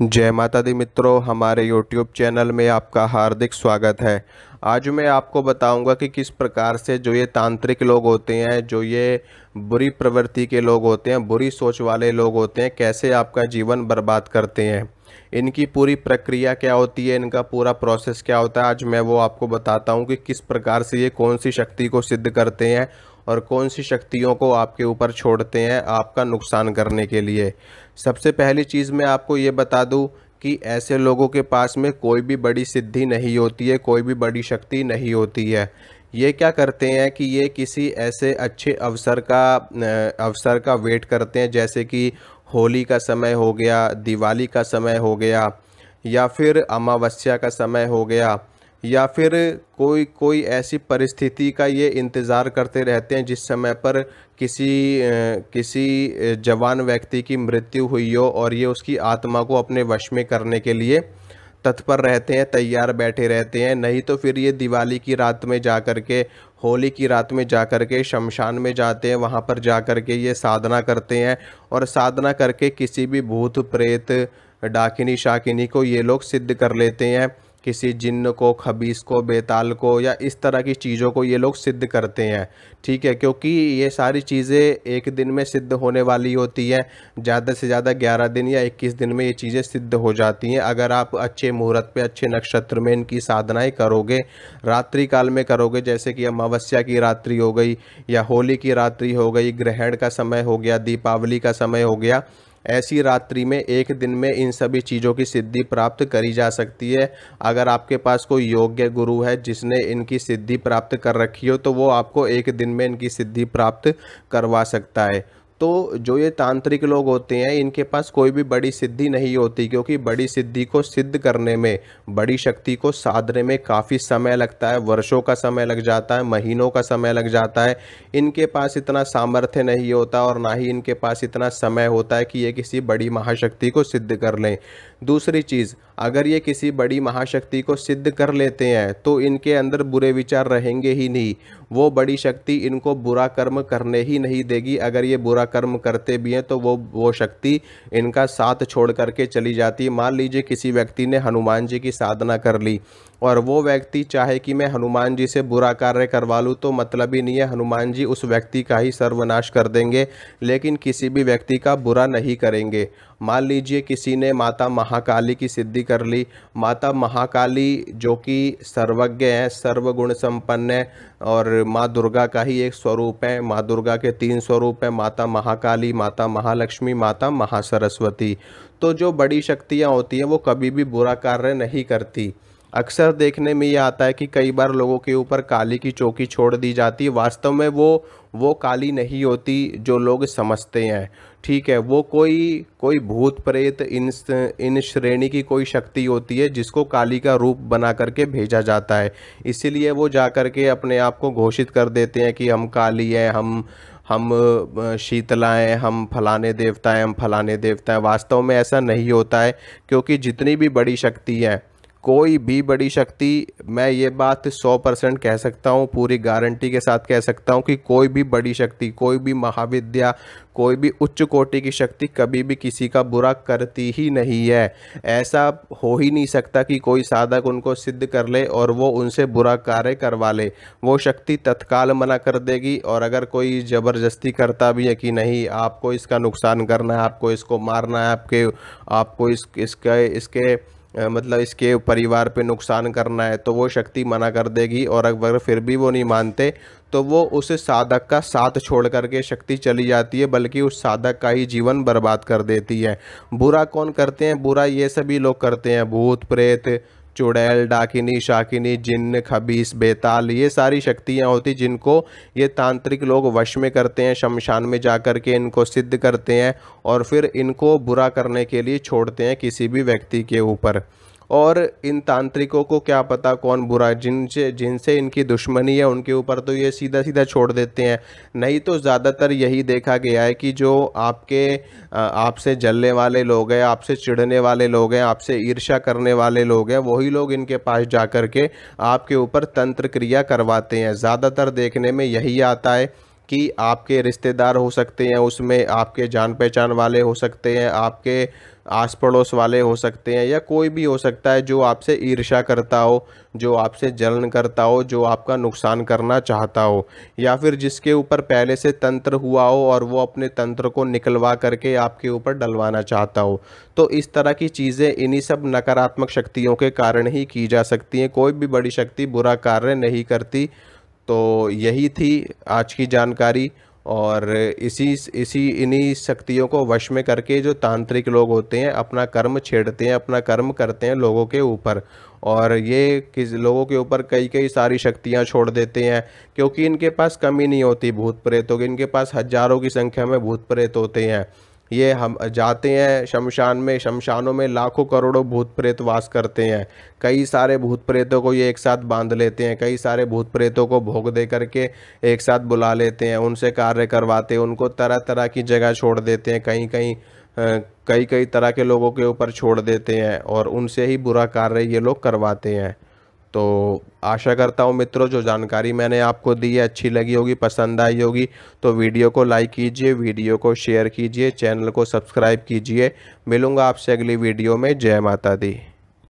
जय माता दी मित्रों, हमारे YouTube चैनल में आपका हार्दिक स्वागत है। आज मैं आपको बताऊँगा कि किस प्रकार से जो ये तांत्रिक लोग होते हैं, जो ये बुरी प्रवृत्ति के लोग होते हैं, बुरी सोच वाले लोग होते हैं, कैसे आपका जीवन बर्बाद करते हैं। इनकी पूरी प्रक्रिया क्या होती है, इनका पूरा प्रोसेस क्या होता है, आज मैं वो आपको बताता हूँ कि किस प्रकार से ये कौन सी शक्ति को सिद्ध करते हैं और कौन सी शक्तियों को आपके ऊपर छोड़ते हैं आपका नुकसान करने के लिए? सबसे पहली चीज़ मैं आपको ये बता दूँ कि ऐसे लोगों के पास में कोई भी बड़ी सिद्धि नहीं होती है, कोई भी बड़ी शक्ति नहीं होती है। ये क्या करते हैं कि ये किसी ऐसे अच्छे अवसर का अवसर का वेट करते हैं, जैसे कि होली का समय हो गया, दिवाली का समय हो गया, या फिर अमावस्या का समय हो गया। या फिर कोई कोई ऐसी परिस्थिति का ये इंतज़ार करते रहते हैं जिस समय पर किसी किसी जवान व्यक्ति की मृत्यु हुई हो और ये उसकी आत्मा को अपने वश में करने के लिए तत्पर रहते हैं, तैयार बैठे रहते हैं। नहीं तो फिर ये दिवाली की रात में जा कर के, होली की रात में जा कर के, शमशान में जाते हैं, वहाँ पर जा कर के ये साधना करते हैं और साधना करके किसी भी भूत, प्रेत, डाकिनी, शाकिनी को ये लोग सिद्ध कर लेते हैं। किसी जिन्न को, खबीस को, बेताल को या इस तरह की चीज़ों को ये लोग सिद्ध करते हैं। ठीक है, क्योंकि ये सारी चीज़ें एक दिन में सिद्ध होने वाली होती है। ज़्यादा से ज़्यादा ग्यारह दिन या इक्कीस दिन में ये चीज़ें सिद्ध हो जाती हैं। अगर आप अच्छे मुहूर्त पे, अच्छे नक्षत्र में इनकी साधनाएँ करोगे, रात्रि काल में करोगे, जैसे कि अमावस्या की रात्रि हो गई या होली की रात्रि हो गई, ग्रहण का समय हो गया, दीपावली का समय हो गया ऐसी रात्रि में एक दिन में इन सभी चीज़ों की सिद्धि प्राप्त करी जा सकती है। अगर आपके पास कोई योग्य गुरु है जिसने इनकी सिद्धि प्राप्त कर रखी हो तो वो आपको एक दिन में इनकी सिद्धि प्राप्त करवा सकता है। तो जो ये तांत्रिक लोग होते हैं, इनके पास कोई भी बड़ी सिद्धि नहीं होती, क्योंकि बड़ी सिद्धि को सिद्ध करने में, बड़ी शक्ति को साधने में काफ़ी समय लगता है, वर्षों का समय लग जाता है, महीनों का समय लग जाता है। इनके पास इतना सामर्थ्य नहीं होता और ना ही इनके पास इतना समय होता है कि ये किसी बड़ी महाशक्ति को सिद्ध कर लें। दूसरी चीज़, अगर ये किसी बड़ी महाशक्ति को सिद्ध कर लेते हैं तो इनके अंदर बुरे विचार रहेंगे ही नहीं। वो बड़ी शक्ति इनको बुरा कर्म करने ही नहीं देगी। अगर ये बुरा कर्म करते भी हैं तो वो वो शक्ति इनका साथ छोड़ करके चली जाती। है मान लीजिए किसी व्यक्ति ने हनुमान जी की साधना कर ली, और वो व्यक्ति चाहे कि मैं हनुमान जी से बुरा कार्य करवा लूँ तो मतलब ही नहीं है, हनुमान जी उस व्यक्ति का ही सर्वनाश कर देंगे, लेकिन किसी भी व्यक्ति का बुरा नहीं करेंगे। मान लीजिए किसी ने माता महाकाली की सिद्धि कर ली। माता महाकाली जो कि सर्वज्ञ है सर्वगुण संपन्न है और माँ दुर्गा का ही एक स्वरूप है। माँ दुर्गा के तीन स्वरूप हैं, माता महाकाली, माता महालक्ष्मी, माता महासरस्वती। तो जो बड़ी शक्तियाँ होती हैं, वो कभी भी बुरा कार्य नहीं करती। अक्सर देखने में ये आता है कि कई बार लोगों के ऊपर काली की चौकी छोड़ दी जाती है वास्तव में वो वो काली नहीं होती जो लोग समझते हैं। ठीक है, वो कोई कोई भूत प्रेत, इन इन श्रेणी की कोई शक्ति होती है जिसको काली का रूप बना करके भेजा जाता है। इसीलिए वो जा कर के अपने आप को घोषित कर देते हैं कि हम काली हैं, हम हम शीतला हैं, हम फलाने देवता हैं, हम फलाने देवता हैं। वास्तव में ऐसा नहीं होता है, क्योंकि जितनी भी बड़ी शक्ति है कोई भी बड़ी शक्ति, मैं ये बात सौ परसेंट कह सकता हूँ, पूरी गारंटी के साथ कह सकता हूँ कि कोई भी बड़ी शक्ति, कोई भी महाविद्या, कोई भी उच्च कोटि की शक्ति कभी भी किसी का बुरा करती ही नहीं है। ऐसा हो ही नहीं सकता कि कोई साधक उनको सिद्ध कर ले और वो उनसे बुरा कार्य करवा ले। वो शक्ति तत्काल मना कर देगी और अगर कोई ज़बरदस्ती करता भी है कि नहीं, आपको इसका नुकसान करना है, आपको इसको मारना है, आपके, आपको इस, इसके इसके मतलब इसके परिवार पे नुकसान करना है तो वो शक्ति मना कर देगी और अगर फिर भी वो नहीं मानते तो वो उस साधक का साथ छोड़ करके शक्ति चली जाती है, बल्कि उस साधक का ही जीवन बर्बाद कर देती है। बुरा कौन करते हैं? बुरा ये सभी लोग करते हैं। भूत, प्रेत चुड़ैल, डाकिनी, शाकिनी जिन्न खबीस, बेताल, ये सारी शक्तियाँ होती जिनको ये तांत्रिक लोग वश में करते हैं, शमशान में जा कर के इनको सिद्ध करते हैं और फिर इनको बुरा करने के लिए छोड़ते हैं किसी भी व्यक्ति के ऊपर। और इन तांत्रिकों को क्या पता कौन बुरा जिनसे जिनसे इनकी दुश्मनी है, उनके ऊपर तो ये सीधा सीधा छोड़ देते हैं। नहीं तो ज़्यादातर यही देखा गया है कि जो आपके आपसे जलने वाले लोग हैं, आपसे चिढ़ने वाले लोग हैं, आपसे ईर्ष्या करने वाले लोग हैं, वही लोग इनके पास जा कर के आपके ऊपर तंत्र क्रिया करवाते हैं। ज़्यादातर देखने में यही आता है कि आपके रिश्तेदार हो सकते हैं, उसमें आपके जान पहचान वाले हो सकते हैं, आपके आस पड़ोस वाले हो सकते हैं, या कोई भी हो सकता है जो आपसे ईर्ष्या करता हो, जो आपसे जलन करता हो, जो आपका नुकसान करना चाहता हो, या फिर जिसके ऊपर पहले से तंत्र हुआ हो और वो अपने तंत्र को निकलवा करके आपके ऊपर डलवाना चाहता हो। तो इस तरह की चीज़ें इन्हीं सब नकारात्मक शक्तियों के कारण ही की जा सकती हैं। कोई भी बड़ी शक्ति बुरा कार्य नहीं करती। तो यही थी आज की जानकारी और इसी इसी, इन्हीं शक्तियों को वश में करके जो तांत्रिक लोग होते हैं, अपना कर्म छेड़ते हैं, अपना कर्म करते हैं लोगों के ऊपर। और ये किस, लोगों के ऊपर कई कई सारी शक्तियाँ छोड़ देते हैं, क्योंकि इनके पास कमी नहीं होती भूत प्रेतों की, इनके पास हज़ारों की संख्या में भूत प्रेत होते हैं। ये हम जाते हैं शमशान में, शमशानों में लाखों करोड़ों भूत प्रेत वास करते हैं। कई सारे भूत प्रेतों को ये एक साथ बाँध लेते हैं, कई सारे भूत प्रेतों को भोग दे करके एक साथ बुला लेते हैं, उनसे कार्य करवाते हैं, उनको तरह तरह की जगह छोड़ देते हैं कहीं कहीं कई कई तरह के लोगों के ऊपर छोड़ देते हैं और उनसे ही बुरा कार्य ये लोग करवाते हैं। तो आशा करता हूँ मित्रों, जो जानकारी मैंने आपको दी है, अच्छी लगी होगी, पसंद आई होगी तो वीडियो को लाइक कीजिए, वीडियो को शेयर कीजिए, चैनल को सब्सक्राइब कीजिए। मिलूँगा आपसे अगली वीडियो में। जय माता दी।